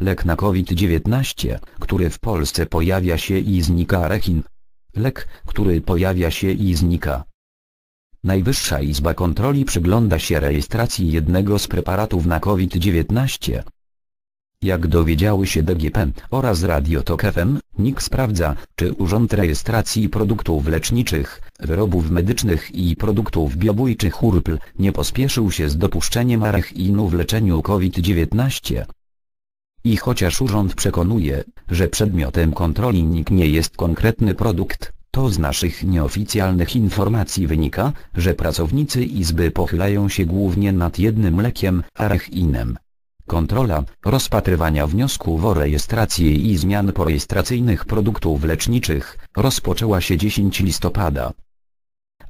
Lek na COVID-19, który w Polsce pojawia się i znika Rechin. Lek, który pojawia się i znika. Najwyższa Izba Kontroli przygląda się rejestracji jednego z preparatów na COVID-19. Jak dowiedziały się DGP oraz Radio Tok FM, NIK sprawdza, czy Urząd Rejestracji Produktów Leczniczych, Wyrobów Medycznych i Produktów Biobójczych URPL nie pospieszył się z dopuszczeniem arechinu w leczeniu COVID-19. I chociaż urząd przekonuje, że przedmiotem kontroli NIK nie jest konkretny produkt, to z naszych nieoficjalnych informacji wynika, że pracownicy Izby pochylają się głównie nad jednym lekiem, arechinem. Kontrola rozpatrywania wniosków o rejestrację i zmian porejestracyjnych produktów leczniczych rozpoczęła się 10 listopada.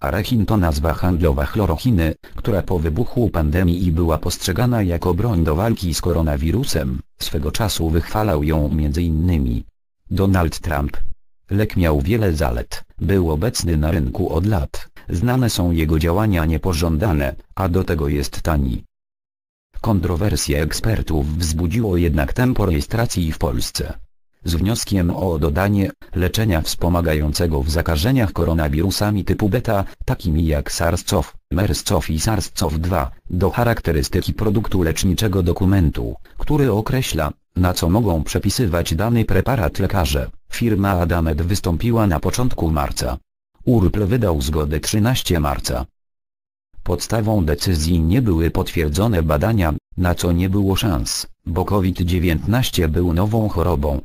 Arechin to nazwa handlowa chlorochiny, która po wybuchu pandemii była postrzegana jako broń do walki z koronawirusem. Swego czasu wychwalał ją m.in. Donald Trump. Lek miał wiele zalet, był obecny na rynku od lat, znane są jego działania niepożądane, a do tego jest tani. Kontrowersje ekspertów wzbudziło jednak tempo rejestracji w Polsce. Z wnioskiem o dodanie leczenia wspomagającego w zakażeniach koronawirusami typu beta, takimi jak SARS-CoV, MERS-CoV i SARS-CoV-2, do charakterystyki produktu leczniczego dokumentu, który określa, na co mogą przepisywać dany preparat lekarze, firma Adamed wystąpiła na początku marca. URPL wydał zgodę 13 marca. Podstawą decyzji nie były potwierdzone badania, na co nie było szans, bo COVID-19 był nową chorobą.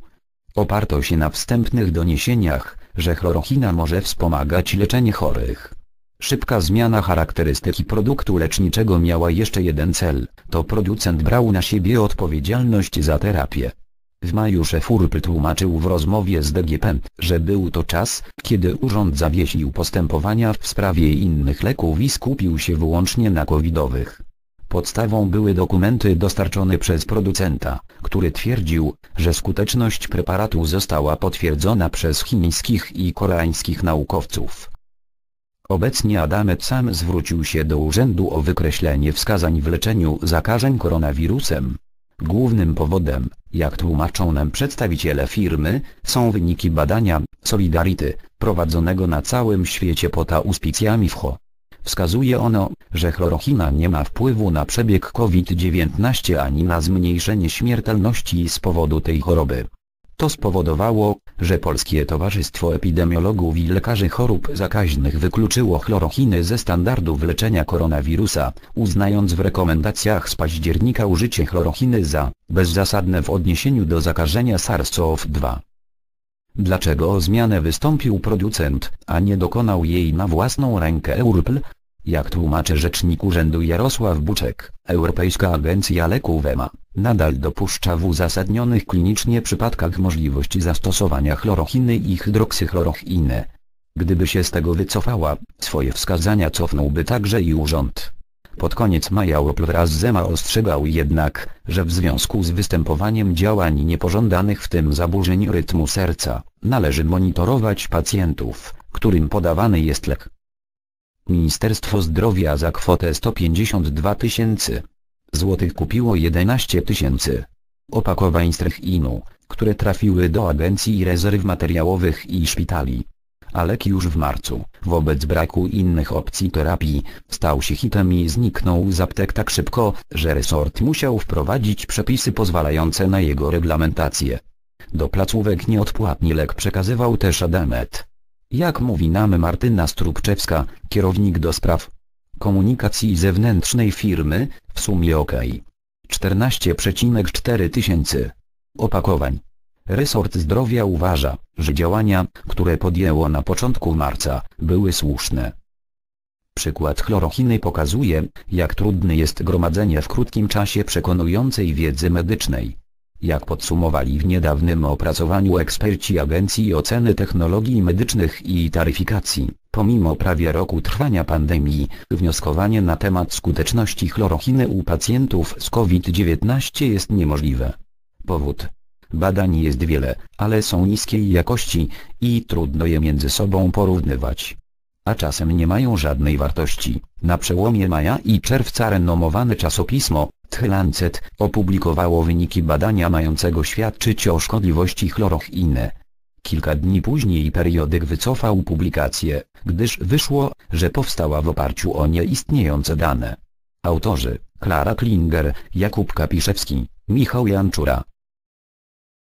Oparto się na wstępnych doniesieniach, że chlorochina może wspomagać leczenie chorych. Szybka zmiana charakterystyki produktu leczniczego miała jeszcze jeden cel, to producent brał na siebie odpowiedzialność za terapię. W maju szef URPL tłumaczył w rozmowie z DGP, że był to czas, kiedy urząd zawiesił postępowania w sprawie innych leków i skupił się wyłącznie na covidowych. Podstawą były dokumenty dostarczone przez producenta, który twierdził, że skuteczność preparatu została potwierdzona przez chińskich i koreańskich naukowców. Obecnie Adamet sam zwrócił się do urzędu o wykreślenie wskazań w leczeniu zakażeń koronawirusem. Głównym powodem, jak tłumaczą nam przedstawiciele firmy, są wyniki badania Solidarity, prowadzonego na całym świecie pod auspicjami WHO. Wskazuje ono, że chlorochina nie ma wpływu na przebieg COVID-19 ani na zmniejszenie śmiertelności z powodu tej choroby. To spowodowało, że Polskie Towarzystwo Epidemiologów i Lekarzy Chorób Zakaźnych wykluczyło chlorochiny ze standardów leczenia koronawirusa, uznając w rekomendacjach z października użycie chlorochiny za bezzasadne w odniesieniu do zakażenia SARS-CoV-2. Dlaczego o zmianę wystąpił producent, a nie dokonał jej na własną rękę EURPL? Jak tłumaczy rzecznik urzędu Jarosław Buczek, Europejska Agencja Leków EMA, nadal dopuszcza w uzasadnionych klinicznie przypadkach możliwość zastosowania chlorochiny i hydroksychlorochiny. Gdyby się z tego wycofała, swoje wskazania cofnąłby także i urząd. Pod koniec maja URPL wraz z EMA ostrzegał jednak, że w związku z występowaniem działań niepożądanych w tym zaburzeń rytmu serca, należy monitorować pacjentów, którym podawany jest lek. Ministerstwo Zdrowia za kwotę 152 tysięcy złotych kupiło 11 tysięcy opakowań strechinu, które trafiły do Agencji Rezerw Materiałowych i szpitali. A lek już w marcu, wobec braku innych opcji terapii, stał się hitem i zniknął z aptek tak szybko, że resort musiał wprowadzić przepisy pozwalające na jego reglamentację. Do placówek nieodpłatnie lek przekazywał też Adamet. Jak mówi nam Martyna Strubczewska, kierownik do spraw komunikacji zewnętrznej firmy, w sumie ok. 14,4 tysięcy opakowań. Resort Zdrowia uważa, że działania, które podjęło na początku marca, były słuszne. Przykład chlorochiny pokazuje, jak trudne jest gromadzenie w krótkim czasie przekonującej wiedzy medycznej. Jak podsumowali w niedawnym opracowaniu eksperci Agencji Oceny Technologii Medycznych i Taryfikacji, pomimo prawie roku trwania pandemii, wnioskowanie na temat skuteczności chlorochiny u pacjentów z COVID-19 jest niemożliwe. Powód Badań jest wiele, ale są niskiej jakości i trudno je między sobą porównywać. A czasem nie mają żadnej wartości. Na przełomie maja i czerwca renomowane czasopismo The Lancet opublikowało wyniki badania mającego świadczyć o szkodliwości chlorochiny. Kilka dni później periodyk wycofał publikację, gdyż wyszło, że powstała w oparciu o nieistniejące dane. Autorzy Klara Klinger, Jakub Kapiszewski, Michał Janczura,